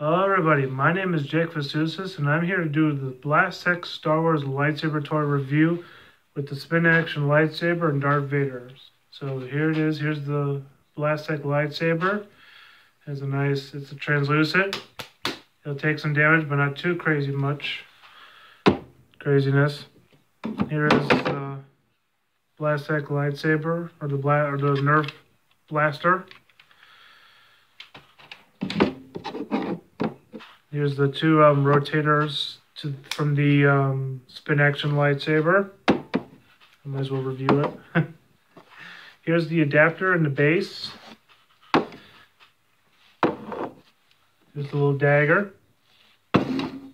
Hello everybody, my name is Jake Vistucis and I'm here to do the Blastech Star Wars lightsaber toy review with the spin action lightsaber and Darth Vader. So here it is, here's the Blastech lightsaber. It has a nice, it's a translucent. It'll take some damage but not too crazy much craziness. Here is the Blastech lightsaber or the, bla or the Nerf blaster. Here's the two um, rotators to, from the um, spin action lightsaber. I might as well review it. Here's the adapter and the base. Here's the little dagger. And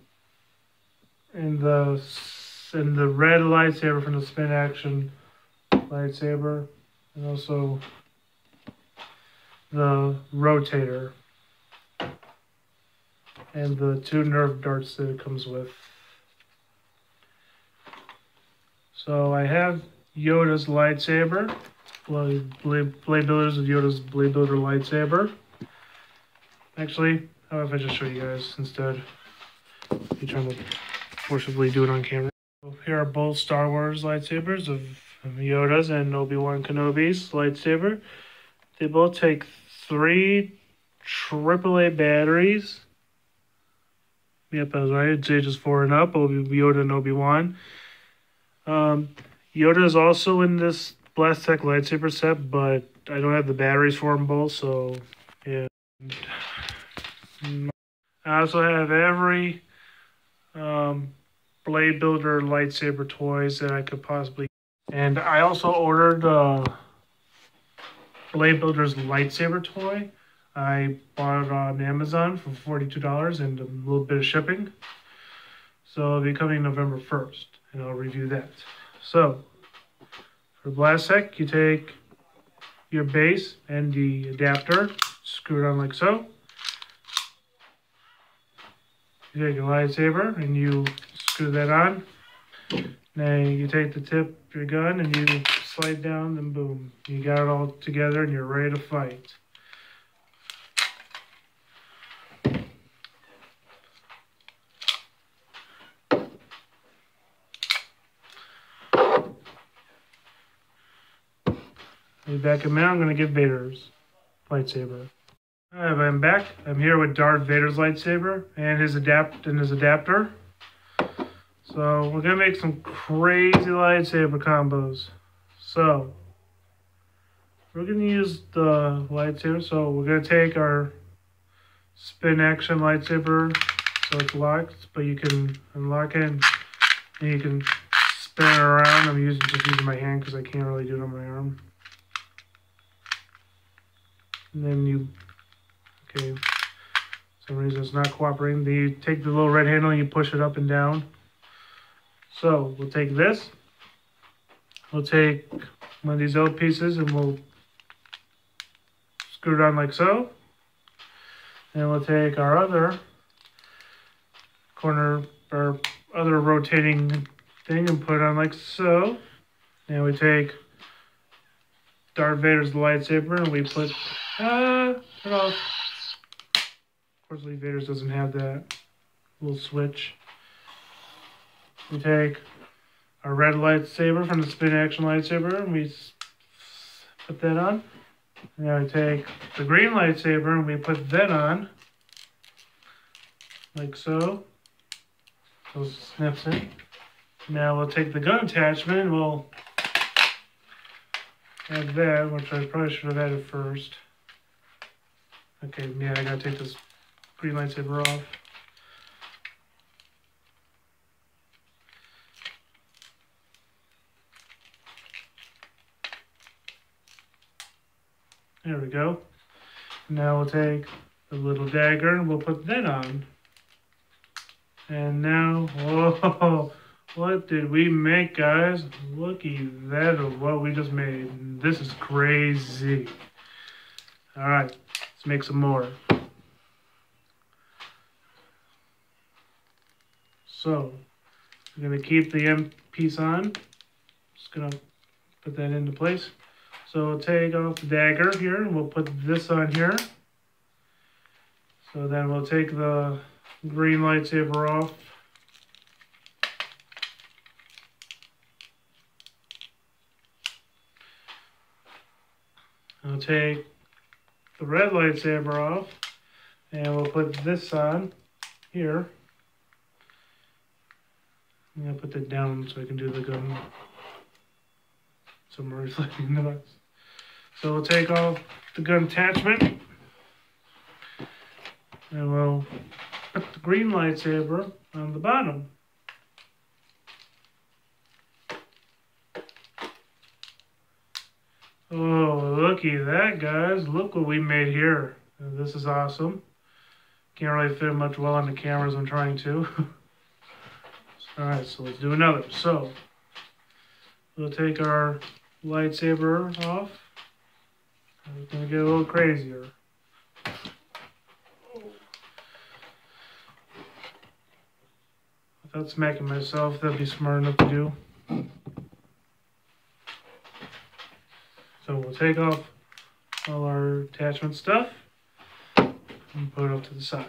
the and the red lightsaber from the spin action lightsaber. And also the rotator and the two nerf darts that it comes with. So I have Yoda's lightsaber, blade, blade, blade builders of Yoda's blade builder lightsaber. Actually, how if I just show you guys instead? Be trying to forcibly do it on camera. Here are both Star Wars lightsabers of Yoda's and Obi-Wan Kenobi's lightsaber. They both take three AAA batteries Yep, was right. It's ages four and up. Obi Yoda and Obi Wan. Um, Yoda is also in this Blastech lightsaber set, but I don't have the batteries for them both, so yeah. I also have every um, Blade Builder lightsaber toys that I could possibly. And I also ordered uh, Blade Builder's lightsaber toy. I bought it on Amazon for $42 and a little bit of shipping. So it'll be coming November 1st, and I'll review that. So, for Blastech, you take your base and the adapter, screw it on like so. You take your lightsaber and you screw that on. Then you take the tip of your gun and you slide down, and boom, you got it all together and you're ready to fight. Back in a minute. I'm going to get Vader's lightsaber. Alright, I'm back. I'm here with Darth Vader's lightsaber and his adapt and his adapter. So we're gonna make some crazy lightsaber combos. So we're gonna use the lightsaber. So we're gonna take our spin action lightsaber. So it's locked, but you can unlock it and you can spin it around. I'm using just using my hand because I can't really do it on my arm. And then you, okay, some reason it's not cooperating. Then you take the little red handle and you push it up and down. So we'll take this. We'll take one of these old pieces and we'll screw it on like so. And we'll take our other corner, or other rotating thing and put it on like so. And we take Darth Vader's lightsaber and we put uh. Of course, Lee Vader's doesn't have that little switch. We take our red lightsaber from the spin action lightsaber and we put that on. Now we take the green lightsaber and we put that on. Like so. Those snaps in. Now we'll take the gun attachment and we'll add that, which I probably should have added first. Okay, yeah, I gotta take this green lightsaber off. There we go. Now we'll take the little dagger and we'll put that on. And now, whoa, what did we make, guys? Looky that of what we just made. This is crazy. All right. Let's make some more. So, I'm going to keep the end piece on. Just going to put that into place. So we'll take off the dagger here and we'll put this on here. So then we'll take the green lightsaber off. I'll take the red lightsaber off and we'll put this on here. I'm gonna put that down so I can do the gun. Some reflecting noise. So we'll take off the gun attachment and we'll put the green lightsaber on the bottom. Oh, looky that, guys. Look what we made here. This is awesome. Can't really fit much well on the cameras I'm trying to. Alright, so let's do another. So, we'll take our lightsaber off. It's going to get a little crazier. Without smacking myself, that'd be smart enough to do. So we'll take off all our attachment stuff and put it up to the side.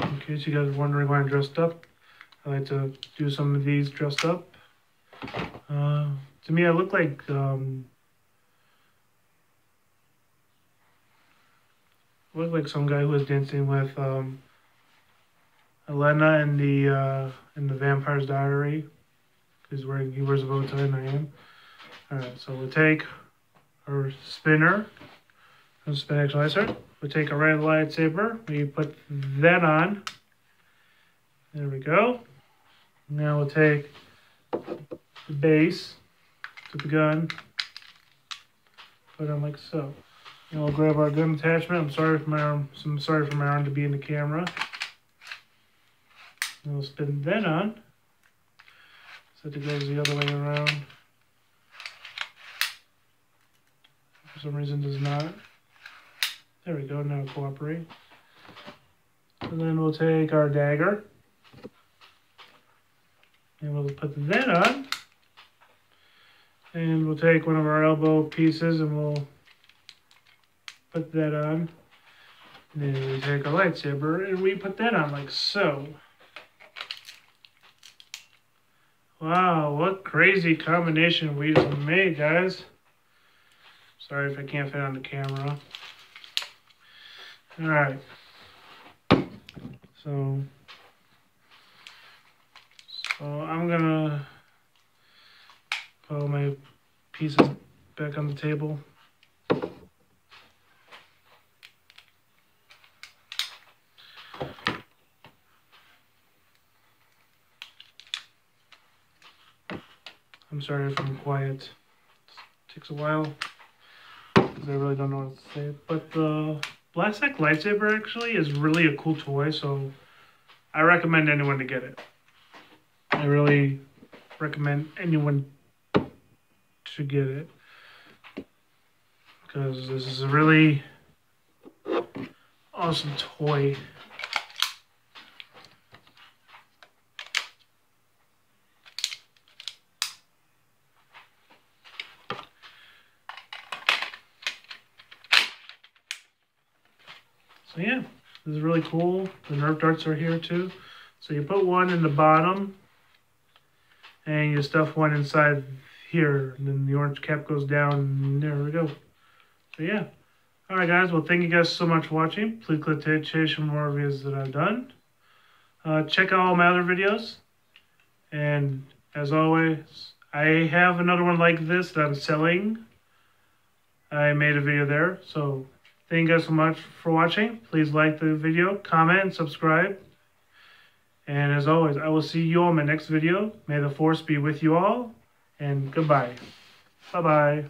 In case you guys are wondering why I'm dressed up, I like to do some of these dressed up. Uh, to me, I look like um, look like some guy who was dancing with um, Elena in the uh, in the Vampire's Diary. He's wearing he wears a bow tie and I am. Alright, so we'll take our spinner from Spin Laser. We'll take a red lightsaber. We put that on. There we go. Now we'll take the base to the gun. Put it on like so. And we'll grab our gun attachment. I'm sorry for my arm. I'm sorry for my arm to be in the camera. We'll spin that on. So it goes the other way around. For some reason does not. There we go, now cooperate. And then we'll take our dagger. And we'll put that on. And we'll take one of our elbow pieces and we'll put that on. And then we take a lightsaber and we put that on like so. Wow, what crazy combination we just made, guys. Sorry if I can't fit on the camera. Alright. So, so I'm gonna put all my pieces back on the table. I'm sorry if I'm quiet. It takes a while because I really don't know what to say. But the Black lightsaber actually is really a cool toy, so I recommend anyone to get it. I really recommend anyone to get it because this is a really awesome toy. Yeah, this is really cool. The Nerf darts are here too. So you put one in the bottom and you stuff one inside here. And then the orange cap goes down. there we go. So yeah. Alright guys, well thank you guys so much for watching. Please click to chase for more videos that I've done. Uh, check out all my other videos. And as always, I have another one like this that I'm selling. I made a video there, so Thank you guys so much for watching. Please like the video, comment, subscribe. And as always, I will see you on my next video. May the force be with you all, and goodbye. Bye-bye.